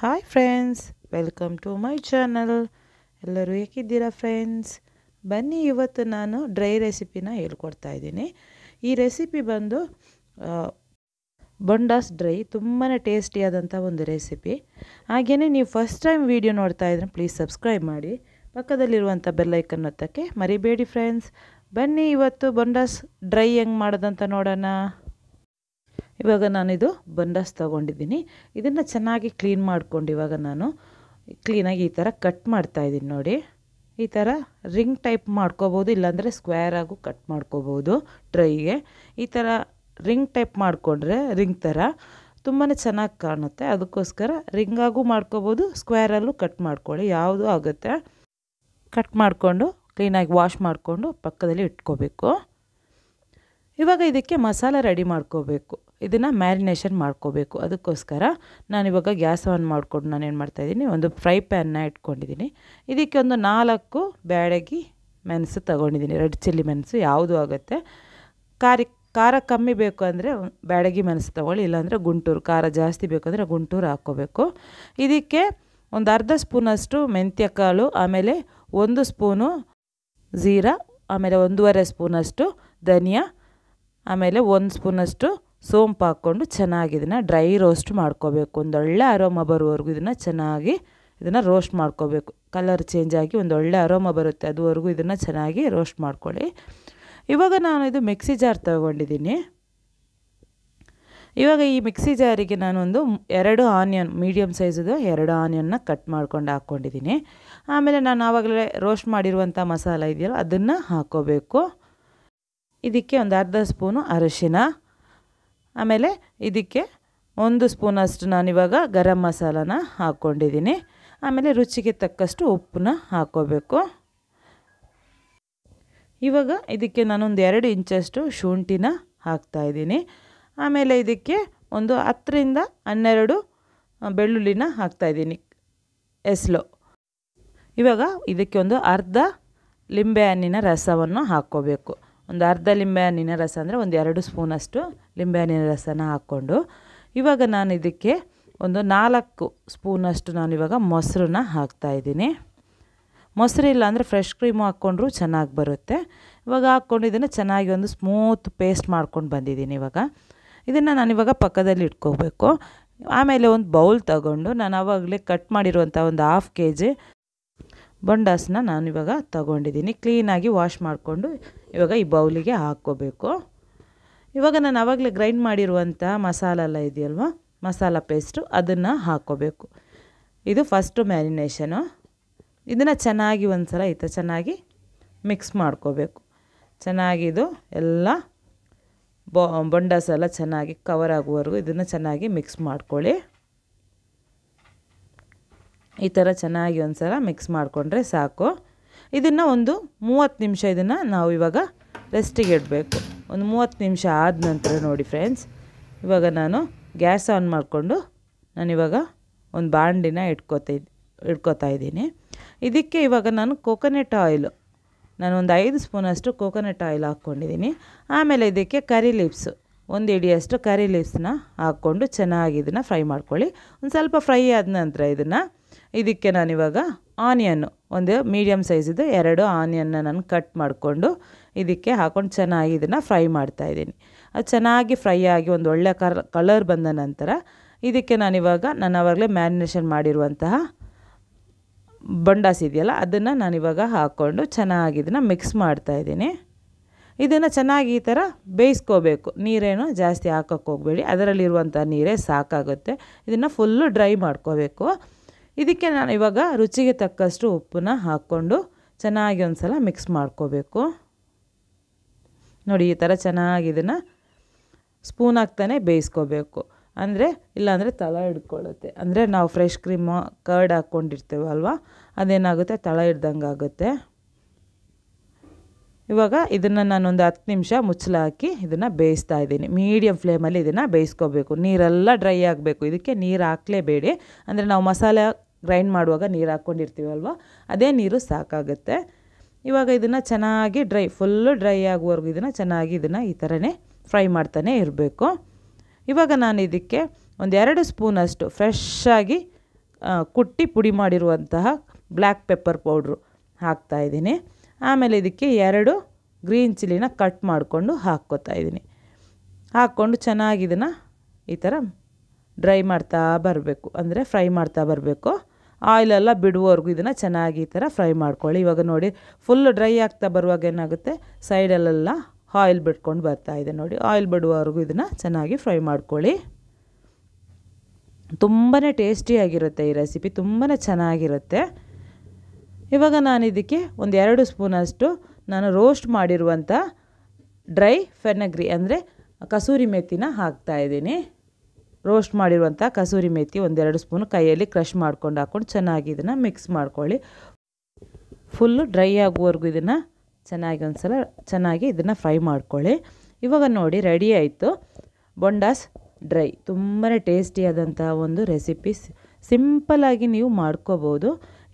Hi friends welcome to my channel ಎಲ್ಲರೂ ಹೇಗಿದ್ದೀರಾ friends ಬನ್ನಿ, ಇವತ್ತು ನಾನು ಡ್ರೈ ರೆಸಿಪಿನ ಹೇಳ್ಕೊಡ್ತಾ ಇದ್ದೀನಿ. ಈ ರೆಸಿಪಿ ಬಂದು ಬೊಂಡಾಸ್ ಡ್ರೈ ತುಂಬಾ ಟೇಸ್ಟಿಯಾದಂಥ ಒಂದು ರೆಸಿಪಿ ಹಾಗೆಯೇ ನೀವು ಫಸ್ಟ್ ಟೈಮ್ ವಿಡಿಯೋ ನೋಡ್ತಾ ಇದ್ರೆ ಪ್ಲೀಸ್ ಸಬ್ಸ್ಕ್ರೈಬ್ ಮಾಡಿ. ಪಕ್ಕದಲ್ಲಿರುವಂಥ ಬೆಲ್ಲೈಕನ್ ಒತ್ತಕ್ಕೆ ಮರಿಬೇಡಿ ಫ್ರೆಂಡ್ಸ್ ಬನ್ನಿ, ಇವತ್ತು ಬೊಂಡಾಸ್ ಡ್ರೈ ಹೆಂಗೆ ಮಾಡೋದಂತ ನೋಡೋಣ. ಇವಾಗ ನಾನಿದು ಬಂಡಸ್ ತೊಗೊಂಡಿದ್ದೀನಿ. ಇದನ್ನು ಚೆನ್ನಾಗಿ ಕ್ಲೀನ್ ಮಾಡ್ಕೊಂಡು ಇವಾಗ ನಾನು ಕ್ಲೀನಾಗಿ ಈ ಥರ ಕಟ್ ಮಾಡ್ತಾ ಇದ್ದೀನಿ ನೋಡಿ. ಈ ಥರ ರಿಂಗ್ ಟೈಪ್ ಮಾಡ್ಕೋಬೋದು, ಇಲ್ಲಾಂದರೆ ಸ್ಕ್ವೇರಾಗೂ ಕಟ್ ಮಾಡ್ಕೋಬೋದು ಟ್ರೈಗೆ ಈ ಥರ ರಿಂಗ್ ಟೈಪ್ ಮಾಡಿಕೊಂಡ್ರೆ ರಿಂಗ್ ಥರ ತುಂಬಾ ಚೆನ್ನಾಗಿ ಕಾಣುತ್ತೆ. ಅದಕ್ಕೋಸ್ಕರ ರಿಂಗಾಗೂ ಮಾಡ್ಕೋಬೋದು ಸ್ಕ್ವೇರಲ್ಲೂ ಕಟ್ ಮಾಡ್ಕೊಳ್ಳಿ. ಯಾವುದು ಆಗುತ್ತೆ ಕಟ್ ಮಾಡಿಕೊಂಡು ಕ್ಲೀನಾಗಿ ವಾಶ್ ಮಾಡಿಕೊಂಡು ಪಕ್ಕದಲ್ಲಿ ಇಟ್ಕೋಬೇಕು. ಇವಾಗ ಇದಕ್ಕೆ ಮಸಾಲ ರೆಡಿ ಮಾಡ್ಕೋಬೇಕು. ಇದನ್ನು ಮ್ಯಾರಿನೇಷನ್ ಮಾಡ್ಕೋಬೇಕು. ಅದಕ್ಕೋಸ್ಕರ ನಾನಿವಾಗ ಗ್ಯಾಸ್ ಆನ್ ಮಾಡಿಕೊಂಡು ನಾನು ಏನು ಮಾಡ್ತಾಯಿದ್ದೀನಿ ಒಂದು ಫ್ರೈ ಪ್ಯಾನ್ನ ಇಟ್ಕೊಂಡಿದ್ದೀನಿ. ಇದಕ್ಕೆ ಒಂದು ನಾಲ್ಕು ಬ್ಯಾಡಗಿ ಮೆಣಸು ತೊಗೊಂಡಿದ್ದೀನಿ. ರೆಡ್ ಚಿಲ್ಲಿ ಮೆಣಸು ಯಾವುದು ಆಗುತ್ತೆ. ಖಾರ ಖಾರ ಕಮ್ಮಿ ಬೇಕು ಅಂದರೆ ಬ್ಯಾಡಗಿ ಮೆಣಸು ತೊಗೊಳ್ಳಿ, ಇಲ್ಲಾಂದರೆ ಗುಂಟೂರು, ಖಾರ ಜಾಸ್ತಿ ಬೇಕು ಅಂದರೆ ಗುಂಟೂರು ಹಾಕ್ಕೋಬೇಕು. ಇದಕ್ಕೆ ಒಂದು ಅರ್ಧ ಸ್ಪೂನಷ್ಟು ಮೆಂತ್ಯ ಕಾಳು ಆಮೇಲೆ ಒಂದು ಸ್ಪೂನು ಜೀರಾ, ಆಮೇಲೆ ಒಂದೂವರೆ ಸ್ಪೂನಷ್ಟು ಧನಿಯಾ, ಆಮೇಲೆ ಒಂದು ಸ್ಪೂನಷ್ಟು ಸೋಂಪು ಹಾಕ್ಕೊಂಡು ಚೆನ್ನಾಗಿ ಇದನ್ನು ಡ್ರೈ ರೋಸ್ಟ್ ಮಾಡ್ಕೋಬೇಕು. ಒಂದೊಳ್ಳೆ ಅರೋಮ ಬರುವವರೆಗೂ ಇದನ್ನು ಚೆನ್ನಾಗಿ ಇದನ್ನು ರೋಸ್ಟ್ ಮಾಡ್ಕೋಬೇಕು. ಕಲರ್ ಚೇಂಜ್ ಆಗಿ ಒಂದೊಳ್ಳೆ ಅರೋಮ ಬರುತ್ತೆ, ಅದುವರೆಗೂ ಇದನ್ನು ಚೆನ್ನಾಗಿ ರೋಸ್ಟ್ ಮಾಡ್ಕೊಳ್ಳಿ. ಇವಾಗ ನಾನು ಇದು ಮಿಕ್ಸಿ ಜಾರ್ ತಗೊಂಡಿದ್ದೀನಿ. ಇವಾಗ ಈ ಮಿಕ್ಸಿ ಜಾರಿಗೆ ನಾನೊಂದು ಎರಡು ಆನಿಯನ್ ಮೀಡಿಯಮ್ ಸೈಜದು ಎರಡು ಆನಿಯನ್ನ ಕಟ್ ಮಾಡ್ಕೊಂಡು ಹಾಕ್ಕೊಂಡಿದ್ದೀನಿ. ಆಮೇಲೆ ನಾನು ಆವಾಗಲೇ ರೋಸ್ಟ್ ಮಾಡಿರುವಂಥ ಮಸಾಲ ಇದೆಯಲ್ಲ, ಅದನ್ನು ಹಾಕ್ಕೋಬೇಕು ಇದಕ್ಕೆ ಒಂದು ಅರ್ಧ ಸ್ಪೂನು ಅರಿಶಿನ ಆಮೇಲೆ ಇದಕ್ಕೆ ಒಂದು ಸ್ಪೂನಷ್ಟು ನಾನಿವಾಗ ಗರಂ ಮಸಾಲಾನ ಹಾಕ್ಕೊಂಡಿದ್ದೀನಿ. ಆಮೇಲೆ ರುಚಿಗೆ ತಕ್ಕಷ್ಟು ಉಪ್ಪನ್ನ ಹಾಕ್ಕೋಬೇಕು ಇವಾಗ ಇದಕ್ಕೆ ನಾನೊಂದು ಎರಡು ಇಂಚಷ್ಟು ಶುಂಠಿನ ಹಾಕ್ತಾಯಿದ್ದೀನಿ ಆಮೇಲೆ ಇದಕ್ಕೆ ಒಂದು ಹತ್ತರಿಂದ ಹನ್ನೆರಡು ಬೆಳ್ಳುಳ್ಳಿನ ಹಾಕ್ತಾಯಿದ್ದೀನಿ ಎಸ್ಲೋ. ಇವಾಗ ಇದಕ್ಕೆ ಒಂದು ಅರ್ಧ ಲಿಂಬೆ ಹಣ್ಣಿನ ರಸವನ್ನು ಹಾಕ್ಕೋಬೇಕು ಒಂದು ಅರ್ಧ ಲಿಂಬೆ ಹಣ್ಣಿನ ರಸ ಅಂದರೆ ಒಂದು ಎರಡು ಸ್ಪೂನಷ್ಟು ಲಿಂಬೆ ಹಣ್ಣಿನ ರಸನ ಹಾಕ್ಕೊಂಡು ಇವಾಗ ನಾನು ಇದಕ್ಕೆ ಒಂದು ನಾಲ್ಕು ಸ್ಪೂನಷ್ಟು ನಾನು ಇವಾಗ ಮೊಸರನ್ನ ಹಾಕ್ತಾಯಿದ್ದೀನಿ ಮೊಸರು ಇಲ್ಲ ಅಂದರೆ ಫ್ರೆಶ್ ಕ್ರೀಮು ಹಾಕ್ಕೊಂಡ್ರೂ ಚೆನ್ನಾಗಿ ಬರುತ್ತೆ. ಇವಾಗ ಹಾಕ್ಕೊಂಡು ಇದನ್ನು ಚೆನ್ನಾಗಿ ಒಂದು ಸ್ಮೂತ್ ಪೇಸ್ಟ್ ಮಾಡ್ಕೊಂಡು ಬಂದಿದ್ದೀನಿ ಇವಾಗ. ಇದನ್ನು ನಾನಿವಾಗ ಪಕ್ಕದಲ್ಲಿ ಇಟ್ಕೋಬೇಕು. ಆಮೇಲೆ ಒಂದು ಬೌಲ್ ತಗೊಂಡು ನಾನು ಆವಾಗಲೇ ಕಟ್ ಮಾಡಿರುವಂಥ ಒಂದು ಹಾಫ್ ಕೆ ಜಿ ಬೊಂಡಾಸನ್ನ ಇವಾಗ ತಗೊಂಡಿದ್ದೀನಿ. ಕ್ಲೀನಾಗಿ ವಾಶ್ ಮಾಡಿಕೊಂಡು ಇವಾಗ ಈ ಬೌಲಿಗೆ ಹಾಕ್ಕೋಬೇಕು. ಇವಾಗ ನಾನು ಆವಾಗಲೇ ಗ್ರೈಂಡ್ ಮಾಡಿರುವಂಥ ಮಸಾಲ ಎಲ್ಲ ಇದೆಯಲ್ವ? ಮಸಾಲ ಪೇಸ್ಟು ಅದನ್ನು ಹಾಕ್ಕೋಬೇಕು. ಇದು ಫಸ್ಟು ಮ್ಯಾರಿನೇಷನು ಇದನ್ನು ಚೆನ್ನಾಗಿ ಒಂದು ಸಲ ಈ ಚೆನ್ನಾಗಿ ಮಿಕ್ಸ್ ಮಾಡ್ಕೋಬೇಕು. ಚೆನ್ನಾಗಿದು ಎಲ್ಲ ಬೊ ಬೊಂಡಾಸ ಎಲ್ಲ ಚೆನ್ನಾಗಿ ಕವರ್ ಆಗುವವರೆಗೂ ಇದನ್ನು ಚೆನ್ನಾಗಿ ಮಿಕ್ಸ್ ಮಾಡ್ಕೊಳ್ಳಿ. ಈ ಥರ ಚೆನ್ನಾಗಿ ಒಂದು ಸಲ ಮಿಕ್ಸ್ ಮಾಡಿಕೊಂಡ್ರೆ ಸಾಕು. ಇದನ್ನು ಒಂದು ಮೂವತ್ತು ನಿಮಿಷ ಇದನ್ನು ನಾವು ಇವಾಗ ರೆಸ್ಟಿಗೆ ಇಡಬೇಕು. ಒಂದು ಮೂವತ್ತು ನಿಮಿಷ ಆದ ನಂತರ ನೋಡಿ ಫ್ರೆಂಡ್ಸ್ ಇವಾಗ ನಾನು ಗ್ಯಾಸ್ ಆನ್ ಮಾಡಿಕೊಂಡು ನಾನಿವಾಗ ಒಂದು ಬಾಂಡಿನ ಇಟ್ಕೋತಾ ಇಟ್ಕೋತಾ ಇದ್ದೀನಿ. ಇದಕ್ಕೆ ಇವಾಗ ನಾನು ಕೋಕೋನಟ್ ಆಯಿಲು ನಾನು ಒಂದು ಐದು ಸ್ಪೂನಷ್ಟು ಕೋಕೋನಟ್ ಆಯಿಲ್ ಹಾಕ್ಕೊಂಡಿದ್ದೀನಿ. ಆಮೇಲೆ ಇದಕ್ಕೆ ಕರಿ ಲೀವ್ಸು ಒಂದು ಇಡಿಯಷ್ಟು ಕರಿ ಲೀವ್ಸನ್ನ ಹಾಕ್ಕೊಂಡು ಚೆನ್ನಾಗಿ ಇದನ್ನು ಫ್ರೈ ಮಾಡ್ಕೊಳ್ಳಿ. ಒಂದು ಸ್ವಲ್ಪ ಫ್ರೈ ಆದ ನಂತರ ಇದನ್ನು ಇದಕ್ಕೆ ನಾನಿವಾಗ ಆನಿಯನ್ನು, ಒಂದು ಮೀಡಿಯಮ್ ಸೈಜಿದು ಎರಡು ಆನಿಯನ್ನ ನಾನು ಕಟ್ ಮಾಡಿಕೊಂಡು ಇದಕ್ಕೆ ಹಾಕ್ಕೊಂಡು ಚೆನ್ನಾಗಿ ಇದನ್ನು ಫ್ರೈ ಮಾಡ್ತಾಯಿದ್ದೀನಿ ಅದು ಚೆನ್ನಾಗಿ ಫ್ರೈ ಆಗಿ ಒಂದು ಒಳ್ಳೆ ಕರ್ ಕಲರ್ ಬಂದ ನಂತರ ಇದಕ್ಕೆ ನಾನಿವಾಗ ನಾನು ಆವಾಗಲೇ ಮ್ಯಾರಿನೇಷನ್ ಮಾಡಿರುವಂತಹ ಬಂಡಾಸ್ ಇದೆಯಲ್ಲ, ಅದನ್ನು ನಾನಿವಾಗ ಹಾಕ್ಕೊಂಡು ಚೆನ್ನಾಗಿ ಇದನ್ನು ಮಿಕ್ಸ್ ಮಾಡ್ತಾಯಿದ್ದೀನಿ ಇದನ್ನು ಚೆನ್ನಾಗಿ ಈ ಥರ ಬೇಯಿಸ್ಕೋಬೇಕು. ನೀರೇನು ಜಾಸ್ತಿ ಹಾಕೋಕ್ಕೆ ಹೋಗಬೇಡಿ. ಅದರಲ್ಲಿರುವಂಥ ನೀರೇ ಸಾಕಾಗುತ್ತೆ. ಇದನ್ನು ಫುಲ್ಲು ಡ್ರೈ ಮಾಡ್ಕೋಬೇಕು. ಇದಕ್ಕೆ ನಾನು ಇವಾಗ ರುಚಿಗೆ ತಕ್ಕಷ್ಟು ಉಪ್ಪನ್ನ ಹಾಕ್ಕೊಂಡು ಚೆನ್ನಾಗಿ ಒಂದು ಸಲ ಮಿಕ್ಸ್ ಮಾಡ್ಕೋಬೇಕು. ನೋಡಿ, ಈ ಥರ ಚೆನ್ನಾಗಿ ಇದನ್ನು ಸ್ಪೂನ್ ಹಾಕ್ತಾನೆ ಬೇಯಿಸ್ಕೋಬೇಕು. ಅಂದರೆ, ಇಲ್ಲಾಂದರೆ ತಳ ಹಿಡ್ಕೊಳ್ಳುತ್ತೆ. ಅಂದರೆ, ನಾವು ಫ್ರೆಶ್ ಕ್ರೀಮು ಕರ್ಡ್ ಹಾಕ್ಕೊಂಡಿರ್ತೀವಲ್ವ, ಅದೇನಾಗುತ್ತೆ? ತಳ ಹಿಡ್ದಂಗೆ ಆಗುತ್ತೆ. ಇವಾಗ ಇದನ್ನು ನಾನೊಂದು ಹತ್ತು ನಿಮಿಷ ಮುಚ್ಚಲ ಹಾಕಿ ಇದನ್ನು ಬೇಯಿಸ್ತಾ ಇದ್ದೀನಿ. ಮೀಡಿಯಮ್ ಫ್ಲೇಮಲ್ಲಿ ಇದನ್ನು ಬೇಯಿಸ್ಕೋಬೇಕು. ನೀರೆಲ್ಲ ಡ್ರೈ ಆಗಬೇಕು. ಇದಕ್ಕೆ ನೀರು ಹಾಕಲೇಬೇಡಿ. ಅಂದರೆ, ನಾವು ಮಸಾಲೆ ಗ್ರೈಂಡ್ ಮಾಡುವಾಗ ನೀರು ಹಾಕ್ಕೊಂಡಿರ್ತೀವಲ್ವ ಅದೇ ನೀರು ಸಾಕಾಗುತ್ತೆ. ಇವಾಗ ಇದನ್ನು ಚೆನ್ನಾಗಿ ಡ್ರೈ ಫುಲ್ಲು ಡ್ರೈ ಆಗುವವರೆಗೂ ಇದನ್ನು ಚೆನ್ನಾಗಿ ಇದನ್ನು ಈ ಥರನೇ ಫ್ರೈ ಮಾಡ್ತಾನೆ ಇರಬೇಕು. ಇವಾಗ ನಾನು ಇದಕ್ಕೆ ಒಂದು ಎರಡು ಸ್ಪೂನಷ್ಟು ಫ್ರೆಶ್ಶಾಗಿ ಕುಟ್ಟಿ ಪುಡಿ ಮಾಡಿರುವಂತಹ ಬ್ಲ್ಯಾಕ್ ಪೆಪ್ಪರ್ ಪೌಡ್ರು ಹಾಕ್ತಾಯಿದ್ದೀನಿ ಆಮೇಲೆ ಇದಕ್ಕೆ ಎರಡು ಗ್ರೀನ್ ಚಿಲ್ಲಿನ ಕಟ್ ಮಾಡಿಕೊಂಡು ಹಾಕ್ಕೋತಾ ಇದ್ದೀನಿ. ಹಾಕ್ಕೊಂಡು ಚೆನ್ನಾಗಿ ಇದನ್ನು ಈ ಥರ ಡ್ರೈ ಮಾಡ್ತಾ ಬರಬೇಕು. ಅಂದರೆ ಫ್ರೈ ಮಾಡ್ತಾ ಬರಬೇಕು. ಆಯಿಲೆಲ್ಲ ಬಿಡುವವರೆಗೂ ಇದನ್ನು ಚೆನ್ನಾಗಿ ಈ ಥರ ಫ್ರೈ ಮಾಡ್ಕೊಳ್ಳಿ. ಇವಾಗ ನೋಡಿ ಫುಲ್ ಡ್ರೈ ಆಗ್ತಾ ಬರುವಾಗ ಏನಾಗುತ್ತೆ? ಸೈಡಲ್ಲೆಲ್ಲ ಆಯಿಲ್ ಬಿಟ್ಕೊಂಡು ಬರ್ತಾ ಇದೆ ನೋಡಿ. ಆಯಿಲ್ ಬಿಡುವವರೆಗೂ ಇದನ್ನು ಚೆನ್ನಾಗಿ ಫ್ರೈ ಮಾಡ್ಕೊಳ್ಳಿ. ತುಂಬಾ ಟೇಸ್ಟಿಯಾಗಿರುತ್ತೆ ಈ ರೆಸಿಪಿ ತುಂಬಾ ಚೆನ್ನಾಗಿರುತ್ತೆ. ಇವಾಗ ನಾನು ಇದಕ್ಕೆ ಒಂದು ಎರಡು ಸ್ಪೂನಷ್ಟು ನಾನು ರೋಸ್ಟ್ ಮಾಡಿರುವಂಥ ಡ್ರೈ ಫೆನಗ್ರಿ ಅಂದರೆ ಕಸೂರಿ ಮೆಥಿನ ಹಾಕ್ತಾಯಿದ್ದೀನಿ ರೋಸ್ಟ್ ಮಾಡಿರುವಂಥ ಕಸೂರಿ ಮೇತಿ ಒಂದೆರಡು ಸ್ಪೂನ್ ಕೈಯಲ್ಲಿ ಕ್ರಷ್ ಮಾಡ್ಕೊಂಡು ಹಾಕ್ಕೊಂಡು ಚೆನ್ನಾಗಿ ಇದನ್ನು ಮಿಕ್ಸ್ ಮಾಡ್ಕೊಳ್ಳಿ. ಫುಲ್ಲು ಡ್ರೈ ಆಗುವವರೆಗೂ ಇದನ್ನು ಚೆನ್ನಾಗಿ ಒಂದು ಸಲ ಚೆನ್ನಾಗಿ ಇದನ್ನು ಫ್ರೈ ಮಾಡ್ಕೊಳ್ಳಿ. ಇವಾಗ ನೋಡಿ ರೆಡಿ ಆಯಿತು. ಬೊಂಡಾಸ್ ಡ್ರೈ ತುಂಬಾ ಟೇಸ್ಟಿಯಾದಂಥ ಒಂದು ರೆಸಿಪಿ ಸಿಂಪಲ್ಲಾಗಿ ನೀವು ಮಾಡ್ಕೋಬೋದು.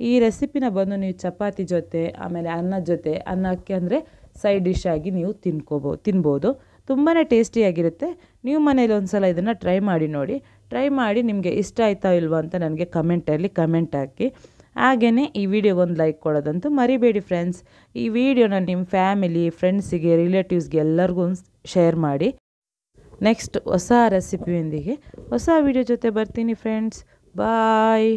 ಈ ರೆಸಿಪಿನ ಬಂದು ನೀವು ಚಪಾತಿ ಜೊತೆ, ಆಮೇಲೆ ಅನ್ನದ ಜೊತೆ, ಅನ್ನಕ್ಕೆ ಅಂದರೆ ಸೈಡ್ ಡಿಶ್ ಆಗಿ ನೀವು ತಿನ್ಕೋಬೋದು ತಿನ್ಬೋದು. ತುಂಬಾ ಟೇಸ್ಟಿಯಾಗಿರುತ್ತೆ ನೀವು ಮನೇಲಿ ಒಂದು ಸಲ ಇದನ್ನು ಟ್ರೈ ಮಾಡಿ ನೋಡಿ. ಟ್ರೈ ಮಾಡಿ ನಿಮಗೆ ಇಷ್ಟ ಆಯ್ತಾ ಇಲ್ವೋ ಅಂತ ನನಗೆ ಕಮೆಂಟಲ್ಲಿ ಕಮೆಂಟ್ ಹಾಕಿ. ಹಾಗೆಯೇ ಈ ವಿಡಿಯೋಗೊಂದು ಲೈಕ್ ಕೊಡೋದಂತೂ ಮರಿಬೇಡಿ ಫ್ರೆಂಡ್ಸ್ ಈ ವಿಡಿಯೋನ ನಿಮ್ಮ ಫ್ಯಾಮಿಲಿ ಫ್ರೆಂಡ್ಸಿಗೆ ರಿಲೇಟಿವ್ಸ್ಗೆ ಎಲ್ಲರಿಗೂ ಶೇರ್ ಮಾಡಿ. ನೆಕ್ಸ್ಟ್ ಹೊಸ ರೆಸಿಪಿಯೊಂದಿಗೆ ಹೊಸ ವಿಡಿಯೋ ಜೊತೆ ಬರ್ತೀನಿ ಫ್ರೆಂಡ್ಸ್ ಬಾಯ್